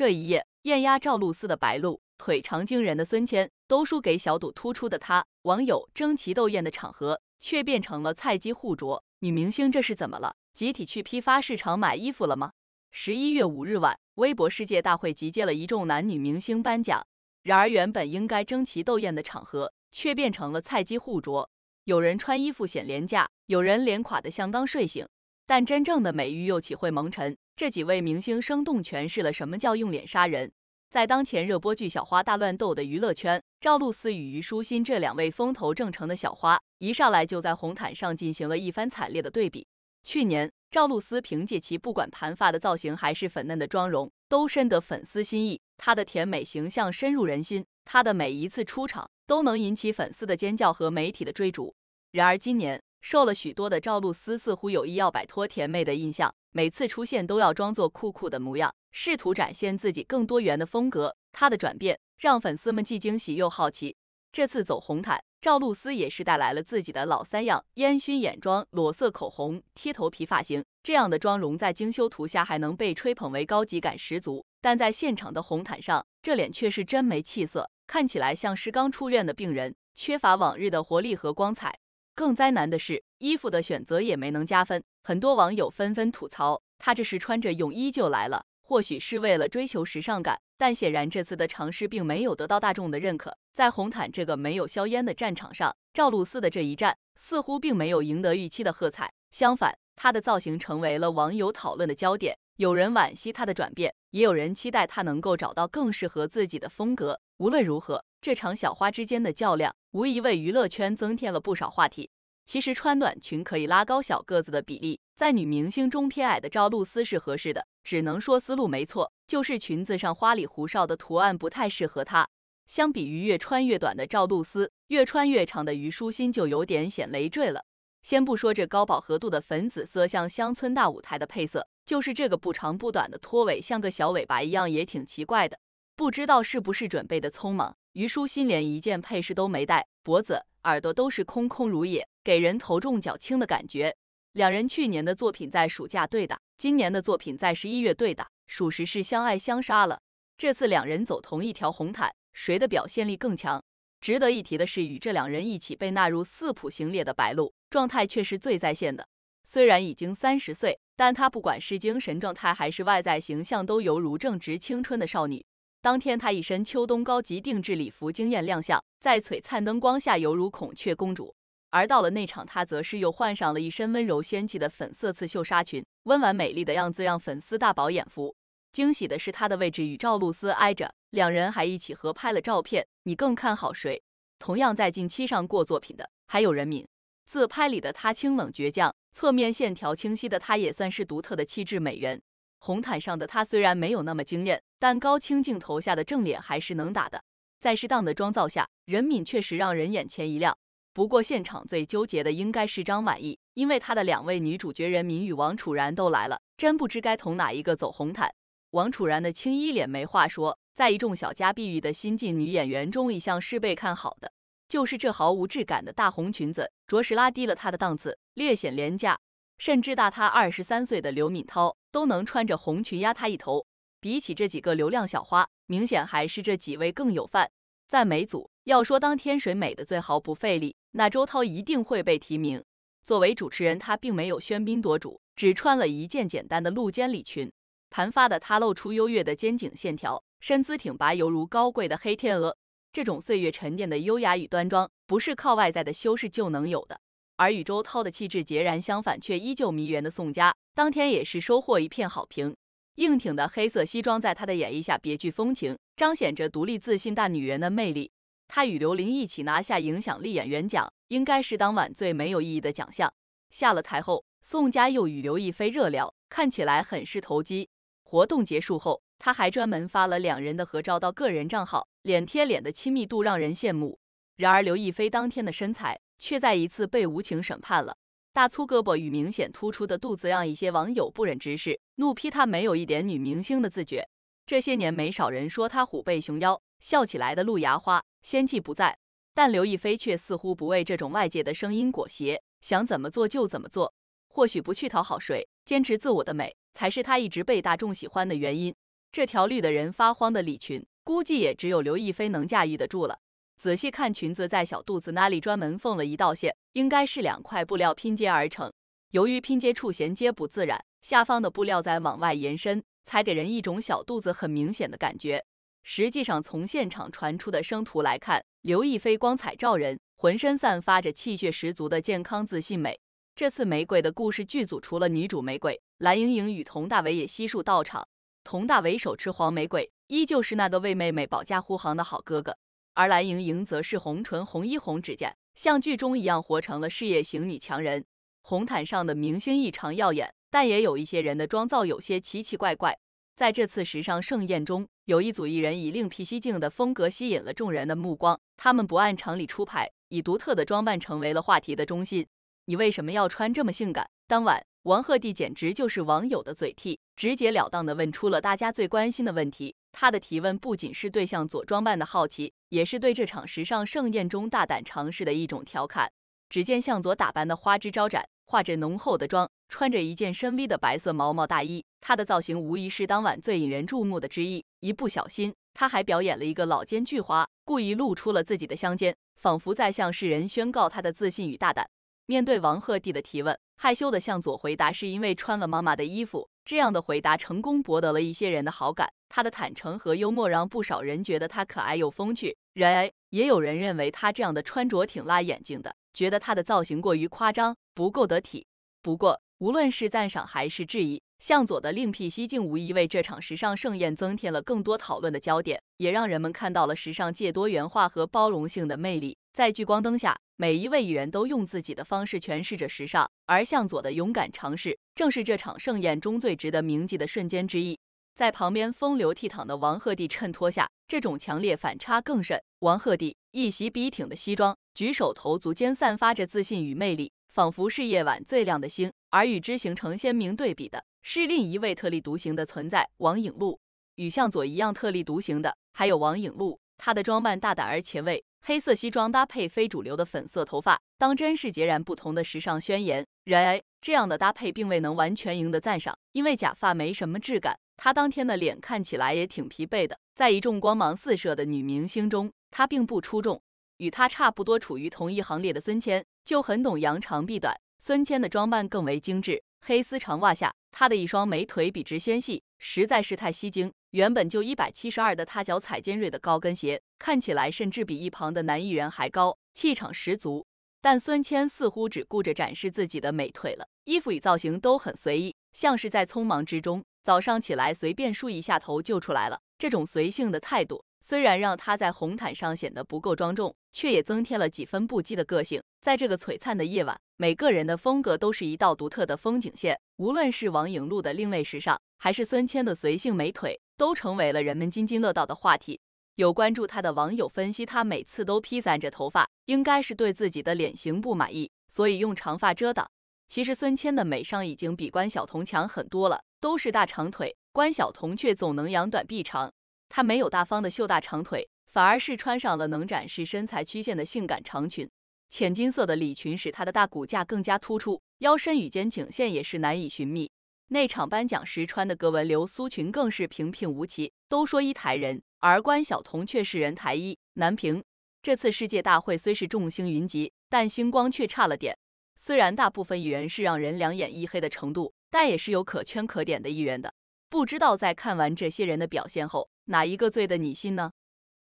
这一夜，艳压赵露思的白鹿，腿长惊人的孙谦，都输给小肚突出的她。网友争奇斗艳的场合，却变成了菜鸡互啄。女明星这是怎么了？集体去批发市场买衣服了吗？十一月五日晚，微博世界大会集结了一众男女明星颁奖。然而，原本应该争奇斗艳的场合，却变成了菜鸡互啄。有人穿衣服显廉价，有人脸垮得像刚睡醒。但真正的美玉又岂会蒙尘？这几位明星生动诠释了什么叫用脸杀人。在当前热播剧《小花大乱斗》的娱乐圈，赵露思与虞书欣这两位风头正盛的小花，一上来就在红毯上进行了一番惨烈的对比。去年，赵露思凭借其不管盘发的造型还是粉嫩的妆容，都深得粉丝心意。她的甜美形象深入人心，她的每一次出场都能引起粉丝的尖叫和媒体的追逐。然而今年，瘦了许多的赵露思似乎有意要摆脱甜妹的印象，每次出现都要装作酷酷的模样，试图展现自己更多元的风格。她的转变让粉丝们既惊喜又好奇。这次走红毯，赵露思也是带来了自己的老三样：烟熏眼妆、裸色口红、贴头皮发型。这样的妆容在精修图下还能被吹捧为高级感十足，但在现场的红毯上，这脸却是真没气色，看起来像是刚出院的病人，缺乏往日的活力和光彩。更灾难的是，衣服的选择也没能加分。很多网友纷纷吐槽，他这是穿着泳衣就来了。或许是为了追求时尚感，但显然这次的尝试并没有得到大众的认可。在红毯这个没有硝烟的战场上，赵露思的这一战似乎并没有赢得预期的喝彩。相反，她的造型成为了网友讨论的焦点。有人惋惜她的转变，也有人期待她能够找到更适合自己的风格。无论如何，这场小花之间的较量，无疑为娱乐圈增添了不少话题。其实穿短裙可以拉高小个子的比例，在女明星中偏矮的赵露思是合适的，只能说思路没错，就是裙子上花里胡哨的图案不太适合她。相比于越穿越短的赵露思，越穿越长的虞书欣就有点显累赘了。先不说这高饱和度的粉紫色像乡村大舞台的配色，就是这个不长不短的拖尾像个小尾巴一样，也挺奇怪的。不知道是不是准备的匆忙，虞书欣连一件配饰都没戴，脖子、耳朵都是空空如也，给人头重脚轻的感觉。两人去年的作品在暑假对打，今年的作品在十一月对打，属实是相爱相杀了。这次两人走同一条红毯，谁的表现力更强？值得一提的是，与这两人一起被纳入四普行列的白鹿，状态却是最在线的。虽然已经三十岁，但她不管是精神状态还是外在形象，都犹如正值青春的少女。当天，她一身秋冬高级定制礼服惊艳亮相，在璀璨灯光下犹如孔雀公主。而到了内场，她则是又换上了一身温柔仙气的粉色刺绣纱裙，温婉美丽的样子让粉丝大饱眼福。惊喜的是，她的位置与赵露思挨着，两人还一起合拍了照片。你更看好谁？同样在近期上过作品的还有任敏。自拍里的她清冷倔强，侧面线条清晰的她也算是独特的气质美人。红毯上的她虽然没有那么惊艳，但高清镜头下的正脸还是能打的。在适当的妆造下，任敏确实让人眼前一亮。不过现场最纠结的应该是张晚意，因为她的两位女主角任敏与王楚然都来了，真不知该同哪一个走红毯。王楚然的青衣脸没话说，在一众小家碧玉的新晋女演员中，一向是被看好的。就是这毫无质感的大红裙子，着实拉低了她的档次，略显廉价。甚至大她二十三岁的刘敏涛都能穿着红裙压她一头。比起这几个流量小花，明显还是这几位更有范。在美组，要说当天谁美的最毫不费力，那周涛一定会被提名。作为主持人，她并没有喧宾夺主，只穿了一件简单的露肩礼裙，盘发的她露出优越的肩颈线条，身姿挺拔，犹如高贵的黑天鹅。这种岁月沉淀的优雅与端庄，不是靠外在的修饰就能有的。而与周涛的气质截然相反，却依旧迷人的宋佳，当天也是收获一片好评。硬挺的黑色西装在她的演绎下别具风情，彰显着独立自信大女人的魅力。她与刘琳一起拿下影响力演员奖，应该是当晚最没有意义的奖项。下了台后，宋佳又与刘亦菲热聊，看起来很是投机。活动结束后，她还专门发了两人的合照到个人账号，脸贴脸的亲密度让人羡慕。然而刘亦菲当天的身材。却再一次被无情审判了。大粗胳膊与明显突出的肚子让一些网友不忍直视，怒批她没有一点女明星的自觉。这些年没少人说她虎背熊腰，笑起来的露牙花，仙气不在。但刘亦菲却似乎不为这种外界的声音裹挟，想怎么做就怎么做。或许不去讨好谁，坚持自我的美，才是她一直被大众喜欢的原因。这条绿的人发慌的礼裙，估计也只有刘亦菲能驾驭得住了。仔细看裙子，在小肚子那里专门缝了一道线，应该是两块布料拼接而成。由于拼接处衔接不自然，下方的布料在往外延伸，才给人一种小肚子很明显的感觉。实际上，从现场传出的生图来看，刘亦菲光彩照人，浑身散发着气血十足的健康自信美。这次《玫瑰的故事》剧组除了女主玫瑰，蓝盈莹与佟大为也悉数到场。佟大为手持黄玫瑰，依旧是那个为妹妹保驾护航的好哥哥。而蓝盈莹则是红唇红衣红指甲，像剧中一样活成了事业型女强人。红毯上的明星异常耀眼，但也有一些人的妆造有些奇奇怪怪。在这次时尚盛宴中，有一组艺人以另辟蹊径的风格吸引了众人的目光。他们不按常理出牌，以独特的装扮成为了话题的中心。你为什么要穿这么性感？当晚，王鹤棣简直就是网友的嘴替，直截了当的问出了大家最关心的问题。他的提问不仅是对向佐装扮的好奇，也是对这场时尚盛宴中大胆尝试的一种调侃。只见向佐打扮的花枝招展，化着浓厚的妆，穿着一件深 V 的白色毛毛大衣，他的造型无疑是当晚最引人注目的之一。一不小心，他还表演了一个老奸巨猾，故意露出了自己的香肩，仿佛在向世人宣告他的自信与大胆。面对王鹤棣的提问，害羞的向佐回答是因为穿了妈妈的衣服。这样的回答成功博得了一些人的好感。他的坦诚和幽默让不少人觉得他可爱又风趣。然而，也有人认为他这样的穿着挺辣眼睛的，觉得他的造型过于夸张，不够得体。不过，无论是赞赏还是质疑，向佐的另辟蹊径无疑为这场时尚盛宴增添了更多讨论的焦点，也让人们看到了时尚界多元化和包容性的魅力。在聚光灯下，每一位艺人都用自己的方式诠释着时尚，而向佐的勇敢尝试，正是这场盛宴中最值得铭记的瞬间之一。在旁边风流倜傥的王鹤棣衬托下，这种强烈反差更甚。王鹤棣一袭笔挺的西装，举手投足间散发着自信与魅力，仿佛是夜晚最亮的星。而与之形成鲜明对比的是另一位特立独行的存在——王颖璐。与向佐一样特立独行的还有王颖璐，她的装扮大胆而前卫。黑色西装搭配非主流的粉色头发，当真是截然不同的时尚宣言。然而，这样的搭配并未能完全赢得赞赏，因为假发没什么质感。她当天的脸看起来也挺疲惫的。在一众光芒四射的女明星中，她并不出众。与她差不多处于同一行列的孙谦就很懂扬长避短。孙谦的装扮更为精致，黑丝长袜下，她的一双美腿笔直纤细，实在是太吸睛。原本就一百七十二的他脚踩尖锐的高跟鞋，看起来甚至比一旁的男艺人还高，气场十足。但孙谦似乎只顾着展示自己的美腿了，衣服与造型都很随意，像是在匆忙之中，早上起来随便梳一下头就出来了。这种随性的态度。虽然让他在红毯上显得不够庄重，却也增添了几分不羁的个性。在这个璀璨的夜晚，每个人的风格都是一道独特的风景线。无论是王颖璐的另类时尚，还是孙谦的随性美腿，都成为了人们津津乐道的话题。有关注他的网友分析，他每次都披散着头发，应该是对自己的脸型不满意，所以用长发遮挡。其实孙谦的美商已经比关晓彤强很多了，都是大长腿，关晓彤却总能扬短避长。她没有大方的秀大长腿，反而是穿上了能展示身材曲线的性感长裙。浅金色的礼裙使她的大骨架更加突出，腰身与肩颈线也是难以寻觅。那场颁奖时穿的格纹流苏裙更是平平无奇。都说一台人，而关晓彤却是人台一，难评。这次世界大会虽是众星云集，但星光却差了点。虽然大部分艺人是让人两眼一黑的程度，但也是有可圈可点的艺人的。不知道在看完这些人的表现后。哪一个醉的你心呢？